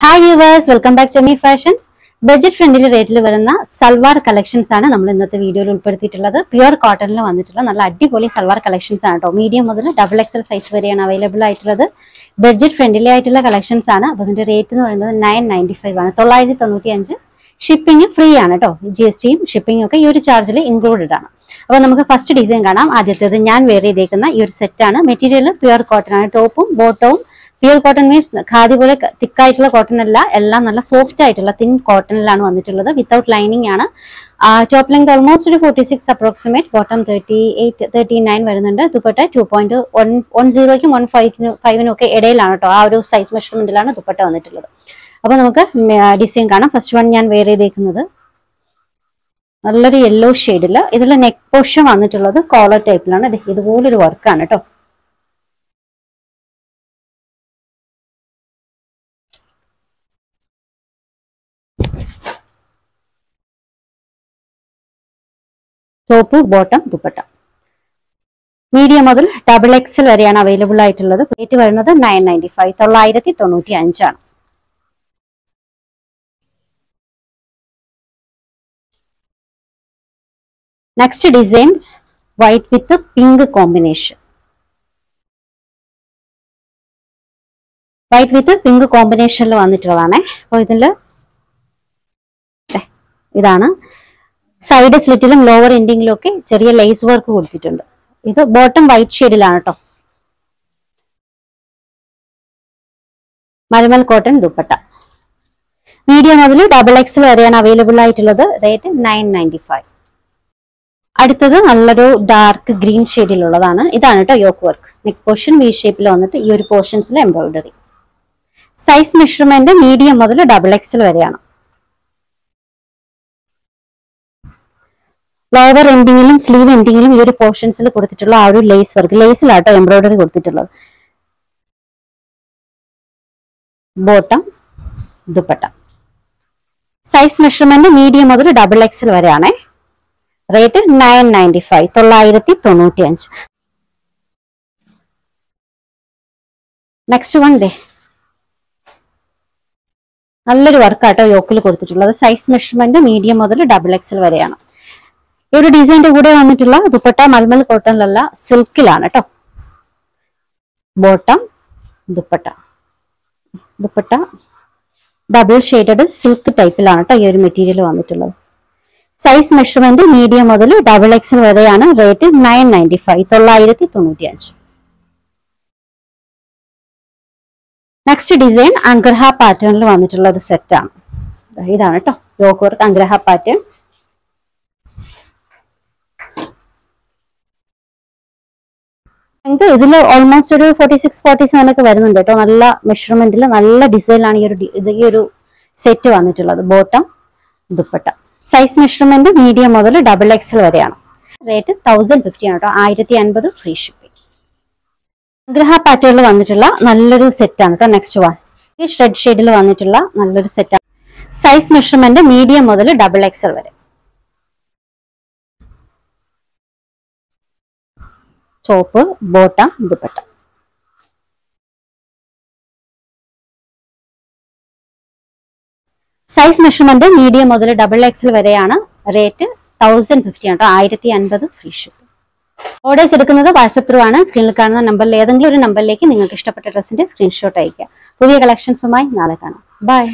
Hi viewers welcome back to me fashions budget friendly റേറ്റിൽ വരുന്ന salwar collections ആണ് നമ്മൾ ഇന്നത്തെ വീഡിയോയിൽ ഉൾപ്പെടുത്തിയിട്ടുള്ളത്. പ്യുർ കോട്ടണിൽ വന്നിട്ടുള്ള നല്ല അടിപൊളി സൽവാർ കളക്ഷൻസ് ആണ് കേട്ടോ. മീഡിയം മുതൽ ഡബിൾ എക്സൽ സൈസ് വരെയാണ് അവൈലബിൾ ആയിട്ടുള്ളത്. ബഡ്ജറ്റ് ഫ്രണ്ട്ലി ആയിട്ടുള്ള കളക്ഷൻസ് ആണ്. അപ്പോൾ അതിന്റെ റേറ്റ് എന്ന് പറയുന്നത് നയൻ നയന്റി ഫൈവ് ആണ്. തൊള്ളായിരത്തി തൊണ്ണൂറ്റി അഞ്ച് ഷിപ്പിംഗ് ഫ്രീ ആണ് കേട്ടോ. ജി എസ് ടിയും ഷിപ്പിംഗ് ഒക്കെ ഈ ഒരു ചാർജിൽ ഇൻക്ലൂഡഡ് ആണ്. അപ്പോൾ നമുക്ക് ഫസ്റ്റ് ഡിസൈൻ കാണാം. ആദ്യത്തേത് ഞാൻ വെയർ ചെയ്തേക്കുന്ന ഈ ഒരു സെറ്റ് ആണ്. മെറ്റീരിയൽ പ്യുർ കോട്ടൺ ആണ്. ടോപ്പും ബോട്ടവും പ്യുവർ കോട്ടൺ മീൻസ് ഖാദി പോലെ തിക്കായിട്ടുള്ള കോട്ടൺ അല്ല എല്ലാം നല്ല സോഫ്റ്റ് ആയിട്ടുള്ള തിൻ കോട്ടണിലാണ് വന്നിട്ടുള്ളത്. വിത്തൗട്ട് ലൈനിങ് ആണ്. ടോപ്പ് ലെങ്ത് ഓൾമോസ്റ്റ് ഒരു forty six approximate bottom thirty eight thirty nine വരുന്നുണ്ട്. Dupatta two point one one സീറോയ്ക്കും one ഫൈവിനും ഫൈവിനും ഒക്കെ ഇടയിലാണ് കേട്ടോ ആ ഒരു സൈസ് മെഷർമെന്റിലാണ് ദുപ്പട്ട വന്നിട്ടുള്ളത്. അപ്പൊ നമുക്ക് ഡിസൈൻ കാണാം. ഫസ്റ്റ് വൺ ഞാൻ വെയർ ചെയ്തേക്കുന്നത്. നല്ലൊരു യെല്ലോ ഷെയ്ഡിൽ ഇതിൽ നെക്ക് പോർഷൻ വന്നിട്ടുള്ളത് കോളർ ടൈപ്പിലാണ് ഇത് ഇതുപോലൊരു വർക്കാണ് കേട്ടോ ടോപ്പ് ബോട്ടം ദുപ്പട്ട. മീഡിയം മുതൽ ഡബിൾ എക്സൽ വരെയാണ് അവൈലബിൾ ആയിട്ടുള്ളത്. റേറ്റ് വരുന്നത് നയൻ നയന്റി ഫൈവ് തൊള്ളായിരത്തി തൊണ്ണൂറ്റി അഞ്ചാണ് next design white with pink combination white with pink കോമ്പിനേഷനിൽ വന്നിട്ടുള്ളതാണ് അപ്പോൾ ഇതിൽ ഇതാണ് സൈഡ് സ്ലിറ്റിലും ലോവർ എൻഡിങ്ങിലും ഒക്കെ ചെറിയ ലേസ് വർക്ക് കൊടുത്തിട്ടുണ്ട്. ഇത് ബോട്ടം വൈറ്റ് ഷെയ്ഡിലാണ് കേട്ടോ മലമൽ കോട്ടൺ ദുപ്പട്ട. മീഡിയം മുതൽ ഡബിൾ എക്സ് വരെയാണ് അവൈലബിൾ ആയിട്ടുള്ളത്. റേറ്റ് നയൻ നയന്റി ഫൈവ് അടുത്തത് നല്ലൊരു ഡാർക്ക് ഗ്രീൻ ഷെയ്ഡിലുള്ളതാണ് ഇതാണ് കേട്ടോ yoke work neck portion V ഷേപ്പിൽ വന്നിട്ട് ഈ ഒരു പോർഷൻസിൽ എംബ്രോയിഡറി സൈസ് മെഷർമെന്റ് മീഡിയം മുതൽ ഡബിൾ എക്സൽ വരെയാണ്. ലോവർ എൻഡിങ്ങിലും സ്ലീവ് എൻഡിങ്ങിലും ഈ ഒരു പോർഷൻസിൽ കൊടുത്തിട്ടുള്ള ആ ഒരു ലേസ് വർക്ക് ലേസിലാട്ടോ എംബ്രോയിഡറി കൊടുത്തിട്ടുള്ളത്. Bottom dupatta. Size measurement medium മുതൽ ഡബിൾ എക്സൽ വരെയാണേ. റേറ്റ് നയൻ നയന്റി ഫൈവ് തൊള്ളായിരത്തി തൊണ്ണൂറ്റി അഞ്ച് നെക്സ്റ്റ് വൺ ഡേ നല്ലൊരു വർക്കാട്ടോ യോക്കിൽ കൊടുത്തിട്ടുള്ളത്. സൈസ് മെഷർമെന്റ് മീഡിയം മുതൽ ഡബിൾ എക്സൽ വരെയാണ്. ഈ ഒരു ഡിസൈന്റെ കൂടെ വന്നിട്ടുള്ള ദുപ്പട്ട മൽമൽ കോട്ടണിലല്ല സിൽക്കിലാണ് കേട്ടോ bottom dupatta. Dupatta double shaded silk ടൈപ്പിലാണ് കേട്ടോ ഈ ഒരു മെറ്റീരിയൽ വന്നിട്ടുള്ളത്. സൈസ് മെഷർമെന്റ് മീഡിയം മുതൽ ഡബിൾ എക്സൽ വരെയാണ് റേറ്റ് നയൻ നയന്റി ഫൈവ് തൊള്ളായിരത്തി തൊണ്ണൂറ്റി അഞ്ച് നെക്സ്റ്റ് ഡിസൈൻ അഗ്രഹ പാറ്റേണിൽ വന്നിട്ടുള്ള ഒരു സെറ്റാണ് ഇതാണ് കേട്ടോ യോക്ക് വർക്ക് അഗ്രഹ പാറ്റേൺ നമുക്ക് ഇതിൽ ഓൾമോസ്റ്റ് ഒരു ഫോർട്ടി സിക്സ് ഫോർട്ടി സെവൻ ഒക്കെ വരുന്നുണ്ട് കേട്ടോ. നല്ല മെഷർമെന്റിൽ നല്ല ഡിസൈനിലാണ് ഈ ഒരു ഇത് ഈ ഒരു സെറ്റ് വന്നിട്ടുള്ളത്. Bottom dupatta. Size measurement medium മുതൽ ഡബിൾ എക്സൽ വരെയാണ്. റേറ്റ് തൗസൻഡ് ഫിഫ്റ്റി ആണ് കേട്ടോ. ആയിരത്തി അൻപത് ഫ്രീ ഷിപ്പിംഗ് ആഗ്രഹ പാറ്റേണിൽ വന്നിട്ടുള്ള നല്ലൊരു സെറ്റാണ് കേട്ടോ. നെക്സ്റ്റ് വൺ ഈ ഷെഡ് ഷെയ്ഡിൽ വന്നിട്ടുള്ള നല്ലൊരു സെറ്റാണ് സൈസ് മെഷർമെന്റ് മീഡിയം മുതൽ ഡബിൾ എക്സൽ വരെ. ചോപ്പ് bottom dupatta. Size measurement medium മുതൽ ഡബിൾ എക്സൽ വരെയാണ് റേറ്റ് തൗസൻഡ് ഫിഫ്റ്റി ആണ് ആയിരത്തി അൻപത് ഫ്രീ ഷിപ്പ് ഓർഡേഴ്സ് എടുക്കുന്നത് വാട്സപ്പ് ത്രൂ ആണ്. സ്ക്രീനിൽ കാണുന്ന നമ്പറിൽ ഏതെങ്കിലും ഒരു നമ്പറിലേക്ക് നിങ്ങൾക്ക് ഇഷ്ടപ്പെട്ട ഡ്രസ്സിന്റെ സ്ക്രീൻഷോട്ട് അയക്കുക പുതിയ കളക്ഷൻസുമായി നാളെ കാണാം. ബൈ